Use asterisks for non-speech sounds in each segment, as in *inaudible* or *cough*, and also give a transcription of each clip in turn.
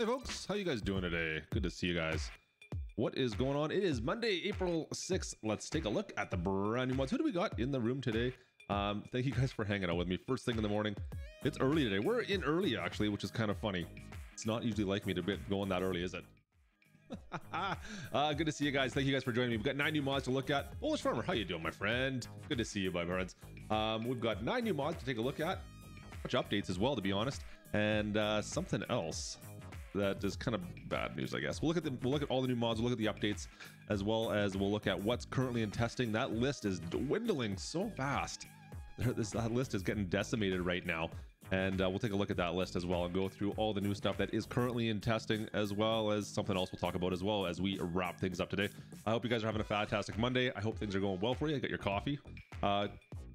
Hey folks, how you guys doing today? Good to see you guys. What is going on? It is Monday, April 6th. Let's take a look at the brand new mods. Who do we got in the room today? Um, thank you guys for hanging out with me first thing in the morning. It's early today. We're in early actually, which is kind of funny. It's not usually like me to be going that early, is it? *laughs* uh, good to see you guys. Thank you guys for joining me. We've got nine new mods to look at. Bullish Farmer, how you doing, my friend? Good to see you, my friends. Um, we've got nine new mods to take a look at. Bunch of updates as well, to be honest, and uh, something else that is kind of bad news, I guess. We'll look at the we'll look at all the new mods, we'll look at the updates, as well as we'll look at what's currently in testing. That list is dwindling so fast. This that list is getting decimated right now. And uh, we'll take a look at that list as well and go through all the new stuff that is currently in testing, as well as something else we'll talk about as well as we wrap things up today. I hope you guys are having a fantastic Monday. I hope things are going well for you. I got your coffee. Uh,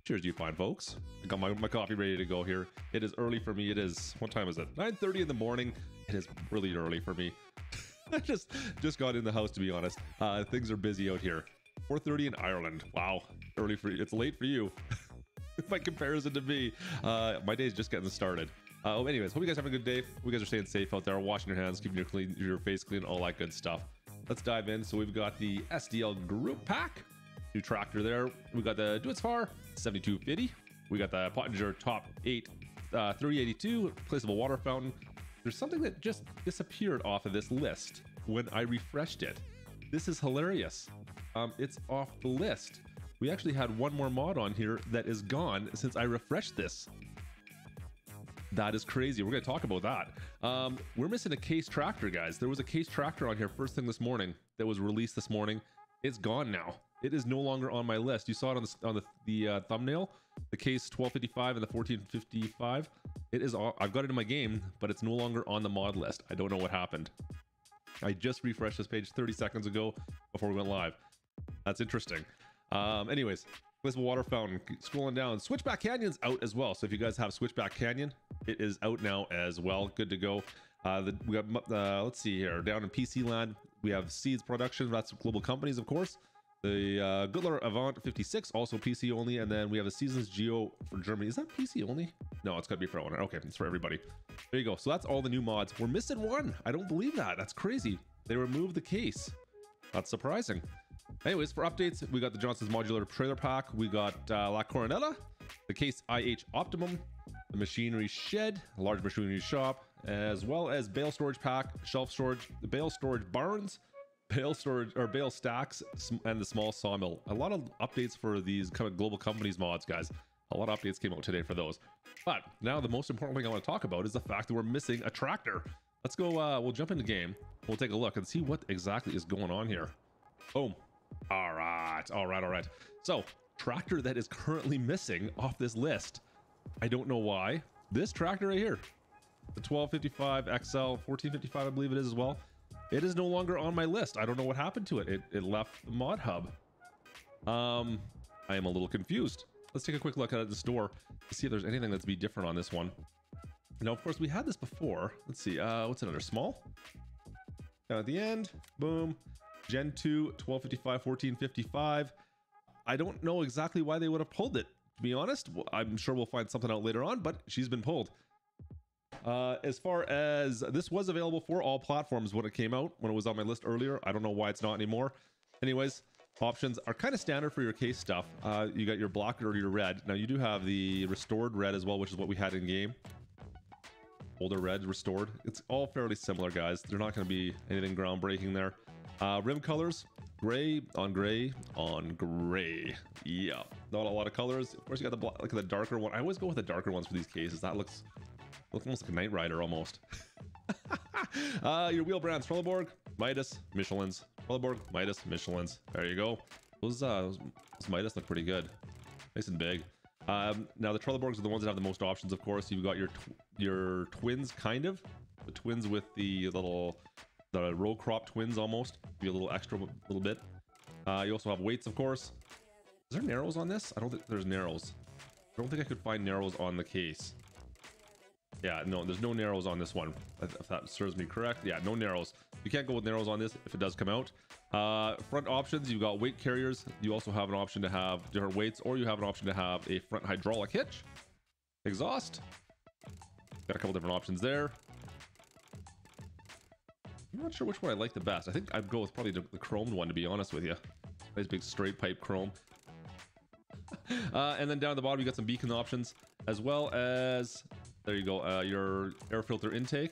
cheers to you fine folks. I got my, my coffee ready to go here. It is early for me. It is, what time is it? 9.30 in the morning. It is really early for me. *laughs* I just just got in the house to be honest. Uh, things are busy out here. 4:30 in Ireland. Wow, early for you. It's late for you. *laughs* by comparison to me. Uh, my day is just getting started. Uh, oh, anyways, hope you guys have a good day. Hope you guys are staying safe out there, washing your hands, keeping your clean, your face clean, all that good stuff. Let's dive in. So we've got the SDL Group Pack, new tractor there. We got the Deutz Fahr 7250. We got the Pottinger Top 8 uh, 382 placeable water fountain. There's something that just disappeared off of this list when I refreshed it. This is hilarious. Um, it's off the list. We actually had one more mod on here that is gone since I refreshed this. That is crazy. We're going to talk about that. Um, we're missing a case tractor, guys. There was a case tractor on here first thing this morning that was released this morning. It's gone now. It is no longer on my list. You saw it on the, on the, the uh, thumbnail, the case 1255 and the 1455. It is. I've got it in my game, but it's no longer on the mod list. I don't know what happened. I just refreshed this page 30 seconds ago before we went live. That's interesting. Um, anyways, this water fountain. Scrolling down, Switchback Canyon's out as well. So if you guys have Switchback Canyon, it is out now as well. Good to go. Uh, the, we got uh, let's see here down in PC land. We have Seeds Production. That's global companies, of course. The uh, Güttler Avant 56, also PC only, and then we have the Seasons Geo for Germany. Is that PC only? No, it's got to be for owner. Okay, it's for everybody. There you go. So that's all the new mods. We're missing one. I don't believe that. That's crazy. They removed the case. That's surprising. Anyways, for updates, we got the Johnson's Modular Trailer Pack. We got uh, La Coronella, the Case IH Optimum, the Machinery Shed, large machinery shop, as well as Bale Storage Pack, Shelf Storage, the Bale Storage Barns, Bale Storage or Bale Stacks, and the Small Sawmill. A lot of updates for these kind of global companies mods, guys. A lot of updates came out today for those. But now the most important thing I want to talk about is the fact that we're missing a tractor. Let's go, uh, we'll jump in the game. We'll take a look and see what exactly is going on here. Boom. All right, all right, all right. So, tractor that is currently missing off this list. I don't know why. This tractor right here, the 1255 XL, 1455, I believe it is as well. It is no longer on my list. I don't know what happened to it. It, it left the mod hub. Um, I am a little confused. Let's take a quick look at the store to see if there's anything that's be different on this one. Now, of course, we had this before. Let's see. Uh, what's another small? Now at the end, boom. Gen 2, 1255, 1455. I don't know exactly why they would have pulled it. To be honest, I'm sure we'll find something out later on, but she's been pulled. Uh, as far as this was available for all platforms when it came out, when it was on my list earlier. I don't know why it's not anymore. Anyways, options are kind of standard for your case stuff. Uh, you got your black or your red. Now you do have the restored red as well, which is what we had in game. Older red restored. It's all fairly similar, guys. They're not going to be anything groundbreaking there. Uh, rim colors, gray on gray on gray. Yeah, not a lot of colors. Of course, you got the like the darker one. I always go with the darker ones for these cases. That looks looks almost like a Knight Rider almost. *laughs* uh, your wheel brands: Trelleborg, Midas, Michelin's. Trelleborg, Midas, Michelin's. There you go. Those uh, those Midas look pretty good. Nice and big. Um, now the Trelleborgs are the ones that have the most options, of course. You've got your tw your twins, kind of. The twins with the little the row crop twins almost. Be a little extra, a little bit. Uh, you also have weights, of course. Is there narrows on this? I don't think there's narrows. I don't think I could find narrows on the case. Yeah, no, there's no narrows on this one. If that serves me correct. Yeah, no narrows. You can't go with narrows on this if it does come out. Uh, front options, you've got weight carriers. You also have an option to have different weights, or you have an option to have a front hydraulic hitch. Exhaust. Got a couple different options there. I'm not sure which one I like the best. I think I'd go with probably the, the chromed one, to be honest with you. Nice big straight pipe chrome. *laughs* uh, and then down at the bottom, you got some beacon options, as well as, there you go, uh, your air filter intake.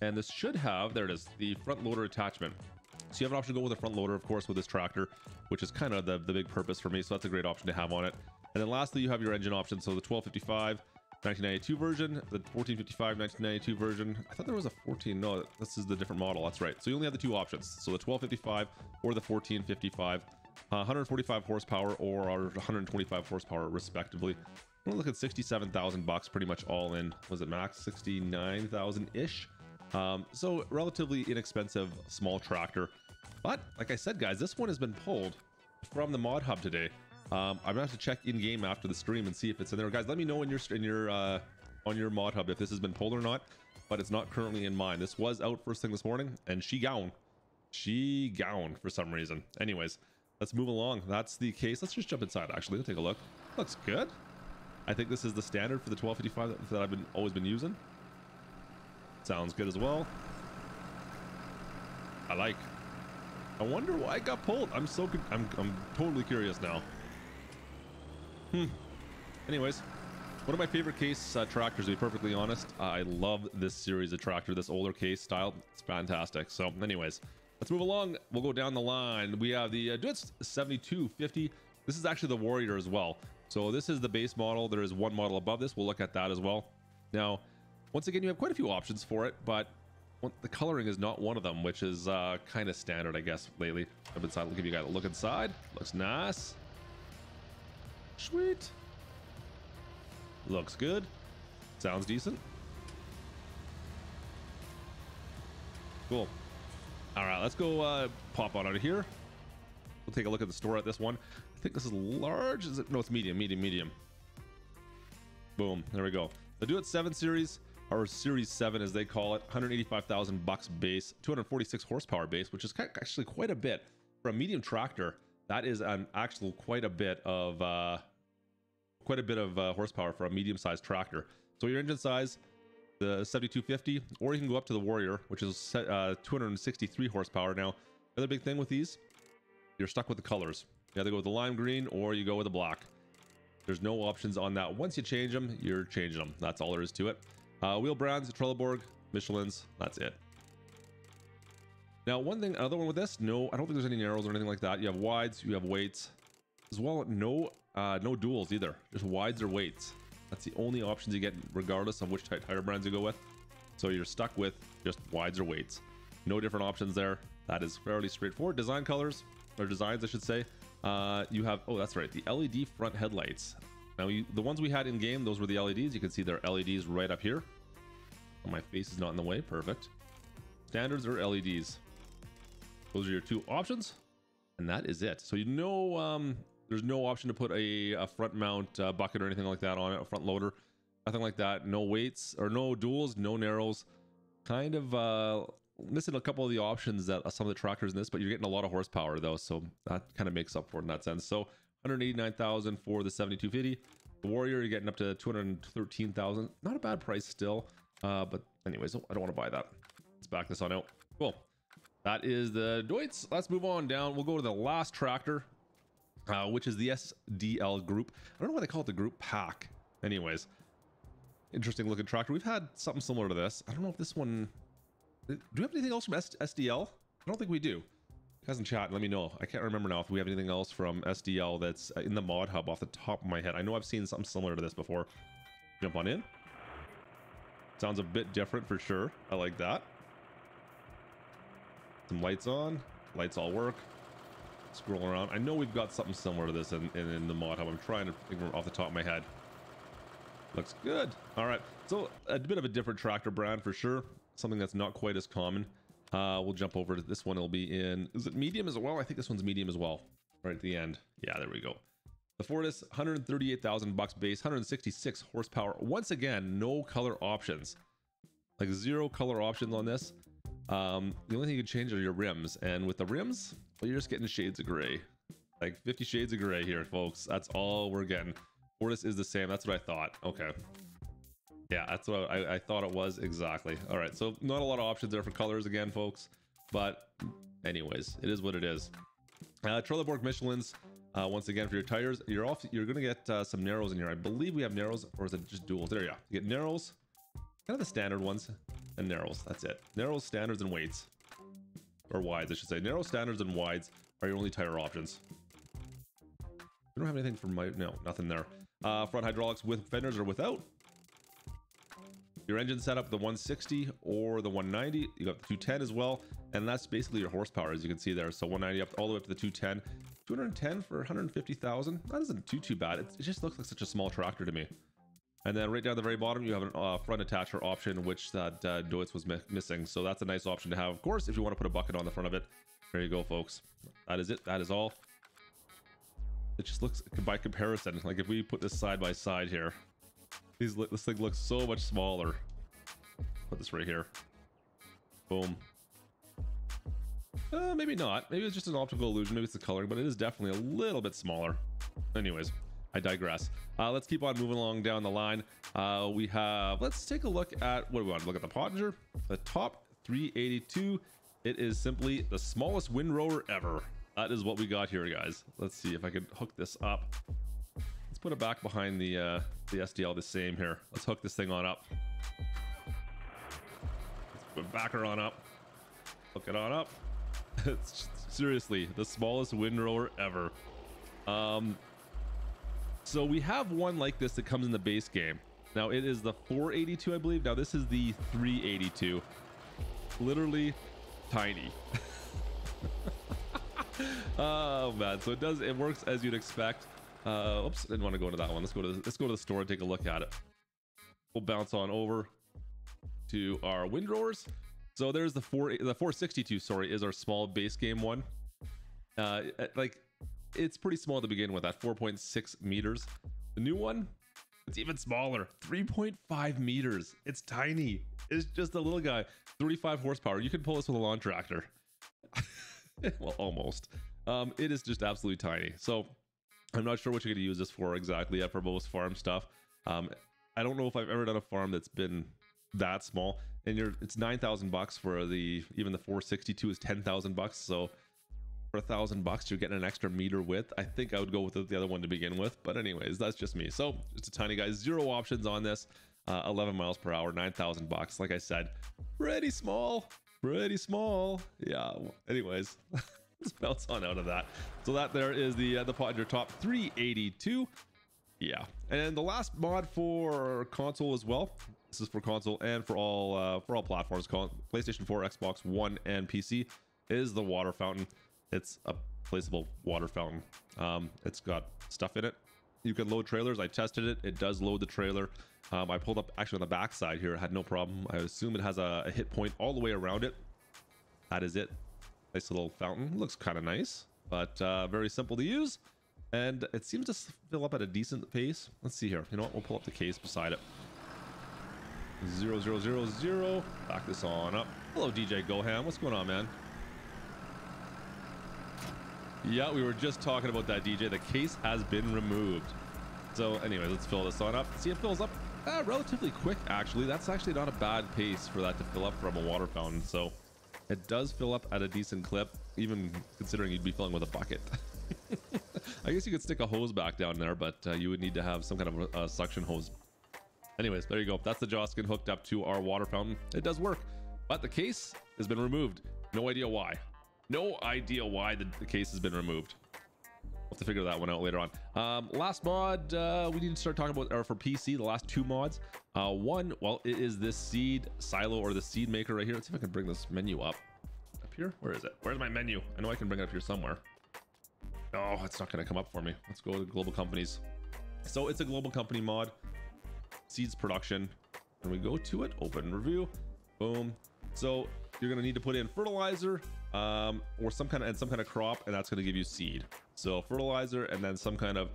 And this should have, there it is, the front loader attachment. So you have an option to go with a front loader, of course, with this tractor, which is kind of the, the big purpose for me. So that's a great option to have on it. And then lastly, you have your engine option. So the 1255, 1992 version, the 1455 1992 version. I thought there was a 14. No, this is the different model. That's right. So you only have the two options. So the 1255 or the 1455, uh, 145 horsepower or 125 horsepower, respectively. Gonna look at 67,000 bucks, pretty much all in. Was it max 69,000 ish? Um, so relatively inexpensive small tractor. But like I said, guys, this one has been pulled from the mod hub today. Um, I'm gonna have to check in game after the stream and see if it's in there. Guys, let me know in your in your uh, on your mod hub if this has been pulled or not. But it's not currently in mine. This was out first thing this morning, and she gown, she gown for some reason. Anyways, let's move along. That's the case. Let's just jump inside. Actually, let's take a look. Looks good. I think this is the standard for the 1255 that, I've been always been using. Sounds good as well. I like. I wonder why I got pulled. I'm so I'm I'm totally curious now. Hmm. Anyways, one of my favorite case uh, tractors, to be perfectly honest. I love this series of tractor, this older case style. It's fantastic. So anyways, let's move along. We'll go down the line. We have the uh, Deutz 7250. This is actually the Warrior as well. So this is the base model. There is one model above this. We'll look at that as well. Now, once again, you have quite a few options for it, but the coloring is not one of them, which is uh, kind of standard, I guess, lately. Up inside, I'll give you guys a look inside. Looks nice. Sweet. Looks good. Sounds decent. Cool. All right, let's go uh, pop on out of here. We'll take a look at the store at this one. Think this is large. Is it? No, it's medium, medium, medium. Boom. There we go. The Deutz 7 series, or Series 7 as they call it, 185,000 bucks base, 246 horsepower base, which is actually quite a bit for a medium tractor. That is an actual quite a bit of uh, quite a bit of uh, horsepower for a medium-sized tractor. So your engine size, the 7250, or you can go up to the Warrior, which is uh, 263 horsepower. Now, the other big thing with these, you're stuck with the colors. You either go with the lime green or you go with the black. There's no options on that. Once you change them, you're changing them. That's all there is to it. Uh, wheel brands, Trelleborg, Michelin's, that's it. Now, one thing, another one with this, no, I don't think there's any narrows or anything like that. You have wides, you have weights. As well, no uh, no duals either. Just wides or weights. That's the only options you get regardless of which tire brands you go with. So you're stuck with just wides or weights. No different options there. That is fairly straightforward. Design colors, or designs I should say. Uh, you have, oh that's right, the LED front headlights. Now you, the ones we had in game, those were the LEDs. You can see they're LEDs right up here. Oh, my face is not in the way, perfect. Standards or LEDs. Those are your two options. And that is it. So you know um, there's no option to put a, a front mount uh, bucket or anything like that on it, a front loader, nothing like that. No weights or no duals, no narrows. Kind of uh, missing a couple of the options that uh, some of the tractors in this, but you're getting a lot of horsepower though, so that kind of makes up for it in that sense. So 189,000 for the 7250. The Warrior, you're getting up to 213,000. Not a bad price still, uh, but anyways, I don't want to buy that. Let's back this on out. Cool. That is the Deutz. Let's move on down. We'll go to the last tractor uh, which is the SDL group. I don't know why they call it the group pack. Anyways, interesting looking tractor. We've had something similar to this. I don't know if this one... Do we have anything else from SDL? I don't think we do. Guys in chat, let me know. I can't remember now if we have anything else from SDL that's uh, in the mod hub off the top of my head. I know I've seen something similar to this before. Jump on in. Sounds a bit different for sure. I like that. Some lights on. Lights all work scroll around. I know we've got something similar to this in, in, in the mod hub. I'm trying to think off the top of my head. Looks good. All right. So a bit of a different tractor brand for sure. Something that's not quite as common. Uh, we'll jump over to this one. It'll be in, is it medium as well? I think this one's medium as well. Right at the end. Yeah, there we go. The Fortis, 138,000 bucks base, 166 horsepower. Once again, no color options. Like zero color options on this. Um, the only thing you can change are your rims. And with the rims, well, you're just getting shades of gray. Like 50 shades of gray here, folks. That's all we're getting. Fortis is the same. That's what I thought. Okay. Yeah, that's what I, I thought it was exactly. All right, so not a lot of options there for colors again, folks. But anyways, it is what it is. Uh, Trelleborg Michelin's uh, once again for your tires. You're off. You're gonna get uh, some narrows in here. I believe we have narrows, or is it just duals? There you go. You get narrows, kind of the standard ones, and narrows. That's it. Narrows, standards, and weights, or wides, I should say. Narrow, standards, and wides are your only tire options. We don't have anything for my no, nothing there. Uh, front hydraulics with fenders or without. Your engine setup, the 160 or the 190. You got the 210 as well. And that's basically your horsepower, as you can see there. So 190 up all the way up to the 210. 210 for 150,000. That isn't too, too bad. It, it, just looks like such a small tractor to me. And then right down the very bottom, you have a uh, front attacher option, which that uh, Deutz was mi missing. So that's a nice option to have. Of course, if you want to put a bucket on the front of it. There you go, folks. That is it. That is all. It just looks, by comparison, like if we put this side by side here, these this thing looks so much smaller. Put this right here. Boom. Uh, maybe not. Maybe it's just an optical illusion. Maybe it's the coloring, but it is definitely a little bit smaller. Anyways, I digress. Uh, let's keep on moving along down the line. Uh, we have, let's take a look at, what do we want to look at the Pottinger? The top 382. It is simply the smallest windrower ever. That is what we got here, guys. Let's see if I can hook this up. Put it back behind the uh, the SDL the same here. Let's hook this thing on up. Let's put back her on up. Hook it on up. *laughs* it's seriously the smallest windrower ever. Um, so we have one like this that comes in the base game. Now it is the 482, I believe. Now this is the 382. Literally tiny. *laughs* oh man, so it does it works as you'd expect. Uh, oops, didn't want to go into that one. Let's go to the, let's go to the store and take a look at it. We'll bounce on over to our windrowers. So there's the four the 462. Sorry, is our small base game one. Uh, like it's pretty small to begin with at 4.6 meters. The new one, it's even smaller, 3.5 meters. It's tiny. It's just a little guy, 35 horsepower. You can pull this with a lawn tractor. *laughs* well, almost. Um, it is just absolutely tiny. So I'm not sure what you're going to use this for exactly yet for most farm stuff. Um, I don't know if I've ever done a farm that's been that small and you're it's 9,000 bucks for the even the 462 is 10,000 bucks. So for a thousand bucks, you're getting an extra meter width. I think I would go with the other one to begin with. But anyways, that's just me. So it's a tiny guy, zero options on this. Uh, 11 miles per hour, 9,000 bucks. Like I said, pretty small, pretty small. Yeah. Anyways, *laughs* *laughs* bounce on out of that. So that there is the uh, the Pottinger Top 382. Yeah. And the last mod for console as well. This is for console and for all uh, for all platforms. PlayStation 4, Xbox One, and PC is the water fountain. It's a placeable water fountain. Um, it's got stuff in it. You can load trailers. I tested it. It does load the trailer. Um, I pulled up actually on the back side here. had no problem. I assume it has a, a hit point all the way around it. That is it. Nice little fountain. Looks kind of nice, but uh, very simple to use. And it seems to fill up at a decent pace. Let's see here. You know what? We'll pull up the case beside it. Zero, zero, zero, zero. Back this on up. Hello, DJ Goham. What's going on, man? Yeah, we were just talking about that, DJ. The case has been removed. So anyway, let's fill this on up. See, it fills up uh, relatively quick, actually. That's actually not a bad pace for that to fill up from a water fountain. So it does fill up at a decent clip, even considering you'd be filling with a bucket. *laughs* I guess you could stick a hose back down there, but uh, you would need to have some kind of a, a suction hose. Anyways, there you go. That's the Joskin hooked up to our water fountain. It does work, but the case has been removed. No idea why. No idea why the, the case has been removed. To figure that one out later on. Um, last mod uh, we need to start talking about are for PC, the last two mods. Uh, one, well, it is this seed silo or the seed maker right here. Let's see if I can bring this menu up. Up here? Where is it? Where's my menu? I know I can bring it up here somewhere. Oh, it's not going to come up for me. Let's go to global companies. So it's a global company mod. Seeds production. And we go to it, open review. Boom. So you're going to need to put in fertilizer, um, or some kind of and some kind of crop, and that's going to give you seed. So fertilizer and then some kind of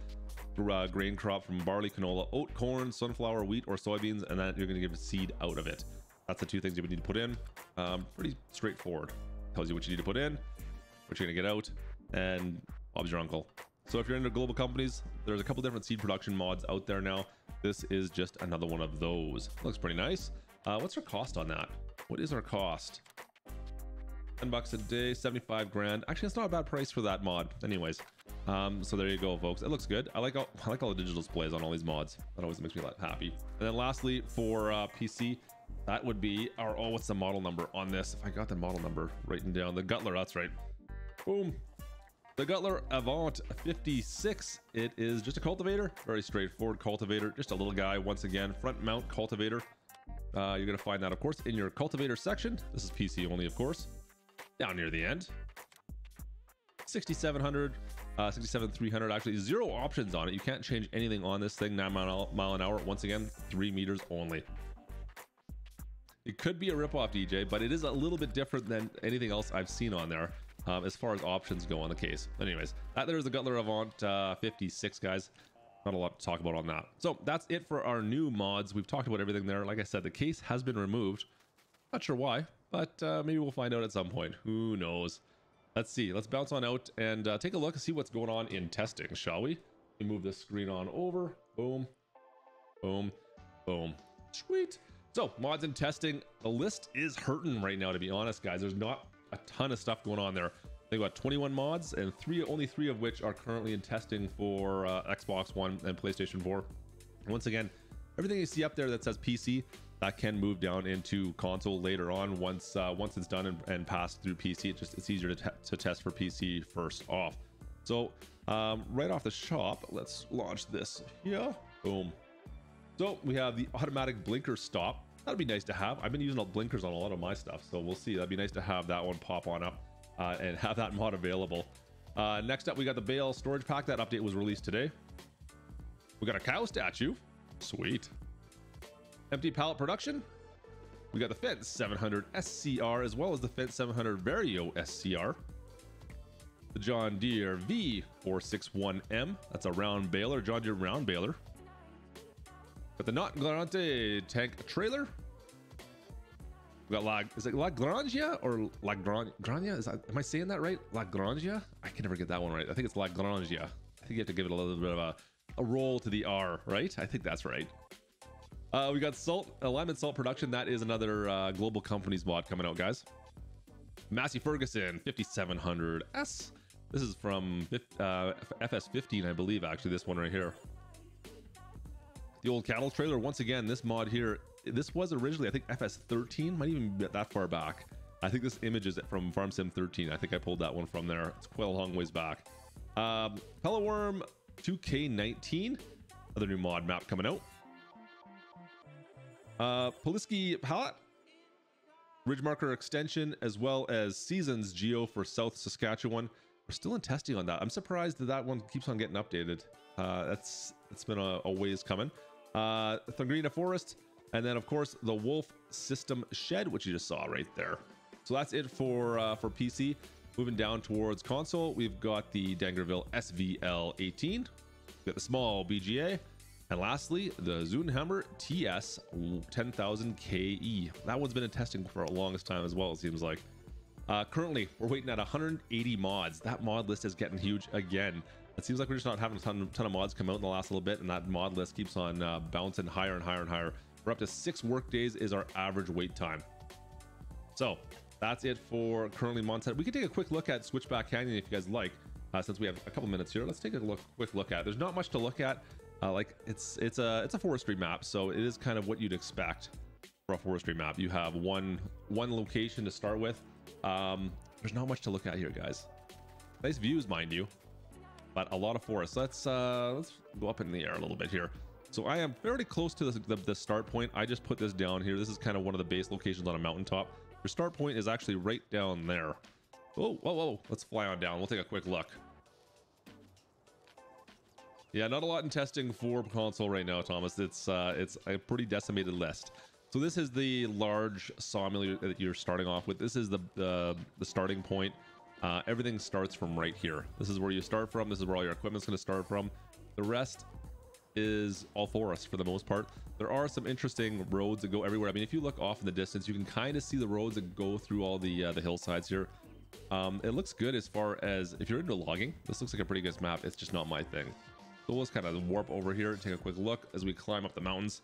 uh, grain crop from barley, canola, oat, corn, sunflower, wheat, or soybeans, and then you're going to give seed out of it. That's the two things you would need to put in. Um, pretty straightforward. Tells you what you need to put in, what you're going to get out, and Bob's your uncle. So if you're into global companies, there's a couple different seed production mods out there now. This is just another one of those. Looks pretty nice. Uh, what's our cost on that? What is our cost? 10 bucks a day, 75 grand. Actually, it's not a bad price for that mod. Anyways, um, so there you go, folks. It looks good. I like all *laughs* I like all the digital displays on all these mods. That always makes me happy. And then lastly, for uh, PC, that would be our oh, what's the model number on this? If I got the model number written down, the Güttler, That's right. Boom. The Güttler Avant 56. It is just a cultivator, very straightforward cultivator, just a little guy. Once again, front mount cultivator. Uh, you're gonna find that, of course, in your cultivator section. This is PC only, of course. Down near the end. 6700 uh, 67 300 actually zero options on it. You can't change anything on this thing nine mile, mile an hour. Once again three meters only. It could be a ripoff dj but it is a little bit different than anything else i've seen on there um, as far as options go on the case. Anyways that there's the Güttler avant uh, 56 guys. Not a lot to talk about on that. So that's it for our new mods. We've talked about everything there. Like i said the case has been removed. Not sure why but uh, maybe we'll find out at some point who knows Let's see. Let's bounce on out and uh, take a look and see what's going on in testing, shall we? Me move this screen on over. Boom. Boom. Boom. Sweet. So, mods and testing. The list is hurting right now, to be honest, guys. There's not a ton of stuff going on there. I think about 21 mods, and three, only three of which are currently in testing for uh, Xbox One and PlayStation 4. And once again, everything you see up there that says PC that can move down into console later on once uh, once it's done and, and passed through PC. It just it's easier to, to test for PC first off. So um, right off the shop, let's launch this here. Boom. So we have the automatic blinker stop. That'd be nice to have. I've been using blinkers on a lot of my stuff, so we'll see. That'd be nice to have that one pop on up uh, and *laughs* have that mod available. Uh, next up, we got the Bale storage pack. That update was released today. We got a cow statue. Sweet. Empty pallet production. We got the Fendt 700 SCR as well as the Fendt 700 Vario SCR. The John Deere V461M. That's a round baler, John Deere round baler. Got the Kotte Garant tank trailer. We got La, is it La Grangia or La Grania? Is that, am I saying that right? La Grangia? I can never get that one right. I think it's La Grangia. I think you have to give it a little bit of a, a roll to the R, right? I think that's right. Uh, we got Salt, Lime And Salt Production. That is another uh, global companies mod coming out, guys. Massey Ferguson 5700S. This is from uh, FS15, I believe, actually, this one right here. The old cattle trailer. Once again, this mod here, this was originally, I think, FS13, might even be that far back. I think this image is from Farm Sim 13. I think I pulled that one from there. It's quite a long ways back. Um, Worm 2K19, another new mod map coming out. Uh, Poliski Palette, Ridge Marker Extension, as well as Seasons Geo for South Saskatchewan. We're still in testing on that. I'm surprised that that one keeps on getting updated. Uh, that's it's been a, a ways coming. Uh, Thungrina Forest, and then of course the Wolf System Shed, which you just saw right there. So that's it for uh, for PC. Moving down towards console, we've got the Dangreville SVL18. We've got the small BGA, and lastly, the Zunhammer TS 10,000 KE. That one's been in testing for a longest time as well, it seems like. Uh, currently, we're waiting at 180 mods. That mod list is getting huge again. It seems like we're just not having a ton, ton of mods come out in the last little bit, and that mod list keeps on uh, bouncing higher and higher and higher. We're up to six work days is our average wait time. So that's it for currently mod set. We can take a quick look at Switchback Canyon if you guys like, uh, since we have a couple minutes here. Let's take a look, quick look at. It. There's not much to look at. Uh, like it's it's a it's a forestry map, so it is kind of what you'd expect for a forestry map. You have one one location to start with. Um, there's not much to look at here, guys. Nice views, mind you, but a lot of forest. Let's uh, let's go up in the air a little bit here. So I am fairly close to the, the, the start point. I just put this down here. This is kind of one of the base locations on a mountaintop. Your start point is actually right down there. Oh, whoa, whoa. Let's fly on down. We'll take a quick look. Yeah, not a lot in testing for console right now, Thomas. It's uh, it's a pretty decimated list. So this is the large sawmill that you're starting off with. This is the the, the starting point. Uh, everything starts from right here. This is where you start from. This is where all your equipment's going to start from. The rest is all forest for the most part. There are some interesting roads that go everywhere. I mean, if you look off in the distance, you can kind of see the roads that go through all the uh, the hillsides here. Um, it looks good as far as if you're into logging. This looks like a pretty good map. It's just not my thing. So just kind of warp over here and take a quick look as we climb up the mountains.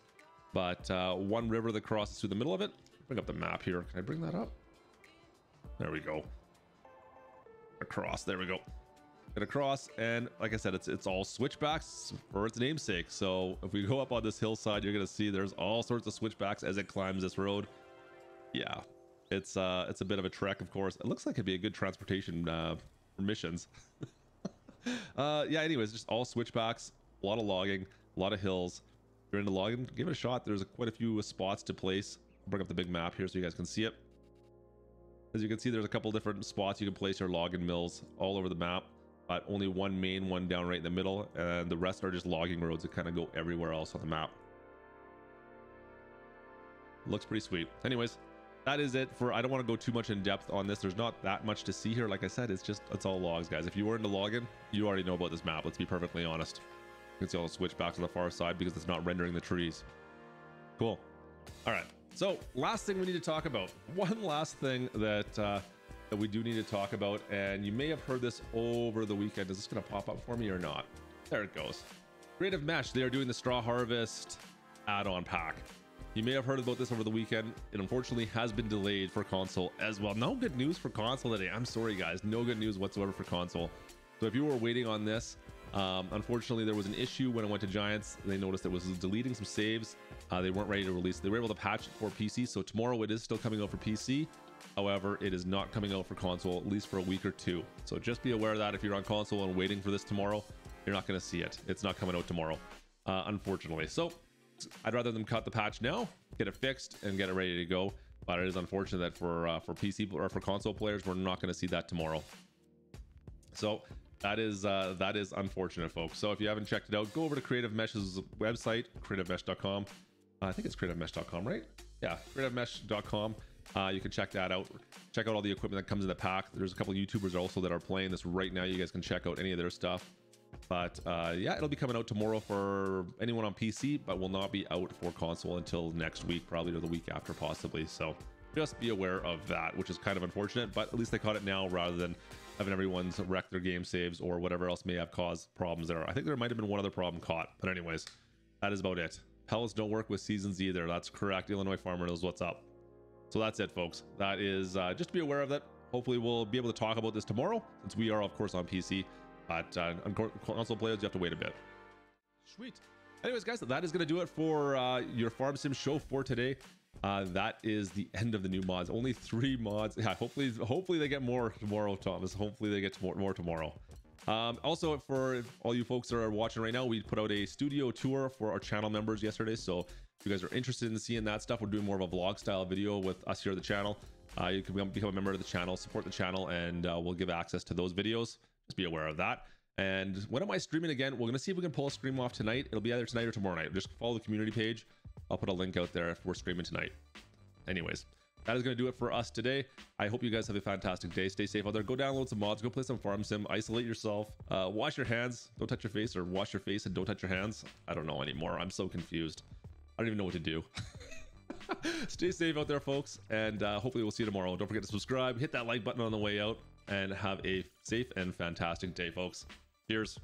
But uh, one river that crosses through the middle of it. Bring up the map here. Can I bring that up? There we go. Across. There we go. Get across, and like I said, it's it's all switchbacks for its namesake. So if we go up on this hillside, you're gonna see there's all sorts of switchbacks as it climbs this road. Yeah, it's uh it's a bit of a trek, of course. It looks like it'd be a good transportation uh, for missions. *laughs* *laughs* uh, yeah. Anyways, just all switchbacks, a lot of logging, a lot of hills. If you're into logging, give it a shot. There's quite a few spots to place. I'll bring up the big map here so you guys can see it. As you can see, there's a couple different spots you can place your logging mills all over the map but only one main one down right in the middle and the rest are just logging roads that kind of go everywhere else on the map looks pretty sweet anyways that is it for i don't want to go too much in depth on this. There's not that much to see here. Like i said it's just it's all logs guys. If you were into logging you already know about this map let's be perfectly honest. You can see I'll switch back to the far side because it's not rendering the trees. Cool. All right so last thing we need to talk about. *laughs* One last thing that uh that we do need to talk about and you may have heard this over the weekend. Is this going to pop up for me or not? There it goes. Creative mesh they are doing the straw harvest add-on pack you may have heard about this over the weekend. It unfortunately has been delayed for console as well. No good news for console today. I'm sorry guys. No good news whatsoever for console. So if you were waiting on this um, unfortunately there was an issue when it went to giants. They noticed it was deleting some saves. Uh, they weren't ready to release. They were able to patch it for pc so tomorrow it is still coming out for pc However, it is not coming out for console at least for a week or two. So just be aware of that if you're on console and waiting for this tomorrow, you're not going to see it. It's not coming out tomorrow, uh, unfortunately. So I'd rather them cut the patch now, get it fixed, and get it ready to go. But it is unfortunate that for uh, for PC or for console players, we're not going to see that tomorrow. So that is uh, that is unfortunate, folks. So if you haven't checked it out, go over to Creative Mesh's website, creativemesh.com. Uh, I think it's creativemesh.com, right? Yeah, creativemesh.com. Uh, you can check that out. Check out all the equipment that comes in the pack. There's a couple YouTubers also that are playing this right now. You guys can check out any of their stuff. But uh, yeah, it'll be coming out tomorrow for anyone on PC, but will not be out for console until next week, probably or the week after, possibly. So just be aware of that, which is kind of unfortunate, but at least they caught it now rather than having everyone's wreck their game saves or whatever else may have caused problems there. I think there might have been one other problem caught, but anyways, that is about it. Pellets don't work with seasons either. That's correct. Illinois Farmer knows what's up. So that's it, folks. That is uh, just be aware of that. Hopefully, we'll be able to talk about this tomorrow since we are, of course, on PC. But uh, on console players, you have to wait a bit. Sweet. Anyways, guys, that is going to do it for uh, your Farm Sim show for today. Uh, that is the end of the new mods. Only three mods. Yeah, hopefully, hopefully they get more tomorrow, Thomas. Hopefully they get more, more tomorrow. Um, also, for all you folks that are watching right now, we put out a studio tour for our channel members yesterday. So if you guys are interested in seeing that stuff, we're doing more of a vlog style video with us here at the channel. Uh, you can become a member of the channel, support the channel, and uh, we'll give access to those videos. Just be aware of that. And when am I streaming again? We're going to see if we can pull a stream off tonight. It'll be either tonight or tomorrow night. Just follow the community page. I'll put a link out there if we're streaming tonight. Anyways, that is going to do it for us today. I hope you guys have a fantastic day. Stay safe out there. Go download some mods. Go play some farm sim. Isolate yourself. Uh, wash your hands. Don't touch your face or wash your face and don't touch your hands. I don't know anymore. I'm so confused. I don't even know what to do. *laughs* Stay safe out there, folks, and uh, hopefully we'll see you tomorrow. Don't forget to subscribe, hit that like button on the way out, and have a safe and fantastic day, folks. Cheers.